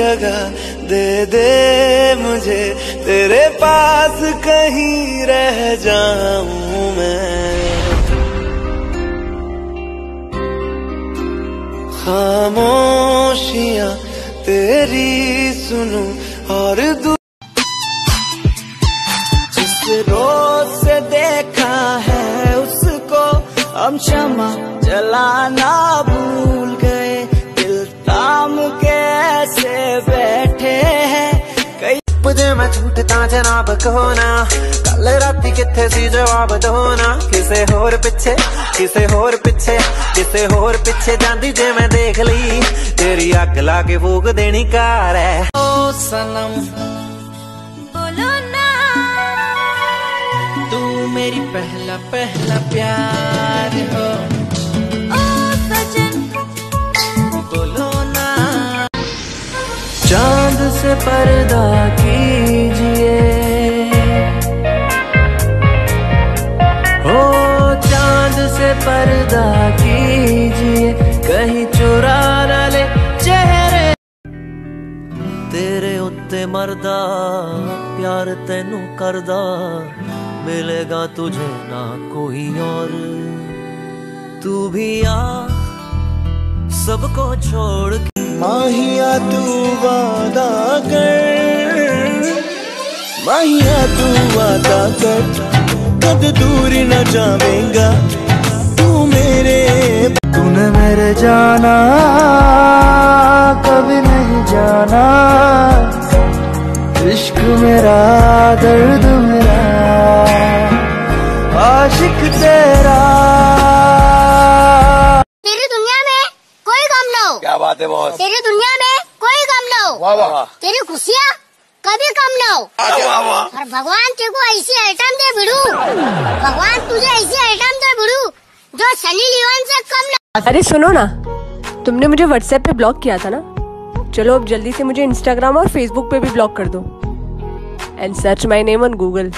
जगह दे दे मुझे। तेरे पास कहीं रह जाऊँ मैं। खामोशियाँ तेरी सुनूं और जिस रोज से देखा है उसको हम क्षमा जलाना भूल गए। ਜੇ ਮੈਂ ਝੂਠ ਤਾਂ ਜਨਾਬ ਕਹੋ ਨਾ ਕੱਲ ਰਾਤੀ ਕਿੱਥੇ ਸੀ ਜਵਾਬ ਦੋ ਨਾ ਕਿਸੇ ਹੋਰ ਪਿੱਛੇ ਕਿਸੇ ਹੋਰ ਪਿੱਛੇ ਕਿਸੇ ਹੋਰ ਪਿੱਛੇ ਜਾਂਦੀ ਜੇ ਮੈਂ ਦੇਖ ਲਈ ਤੇਰੀ ਅੱਗ ਲਾ ਕੇ ਫੂਕ ਦੇਣੀ ਕਾਰ ਐ ओ सनम बोलो ना तू मेरी पहला पहला प्यार हो ओ सजन बोलो ना चांद से पर्दा पर्दा कीजिए कहीं चुरा न ले चेहरे ਤੇਰੇ ਉੱਤੇ ਮਰਦਾ ਪਿਆਰ ਤੈਨੂੰ ਕਰਦਾ ਮਿਲੇਗਾ ਤੁਝੇ ਨਾ ਕੋਈ और तू भी आ सबको छोड़ के माहिया तू वादा कर माहिया तू वादा कर कद दूर न जावेगा तू मेरे तूने मेरे जाना कभी नहीं जाना। इश्क मेरा दर्द मेरा। आशिक तेरा। तेरी दुनिया में कोई गम ना हो। क्या बात है बॉस? तेरी दुनिया में कोई गम ना हो। वाह वाह। तेरी खुशियाँ कभी कम ना हो। वाह वाह और भगवान तेरे को ऐसी आइटम दे भिड़ू भगवान तुझे ऐसी आइटम दे भिड़ू जो सनी लियोन से कम ना अरे सुनो ना तुमने मुझे व्हाट्सएप पे ब्लॉक किया था ना चलो अब जल्दी से मुझे इंस्टाग्राम और फेसबुक पे भी ब्लॉक कर दो and search my name on Google